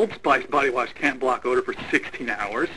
Old Spice body wash can't block odor for 16 hours.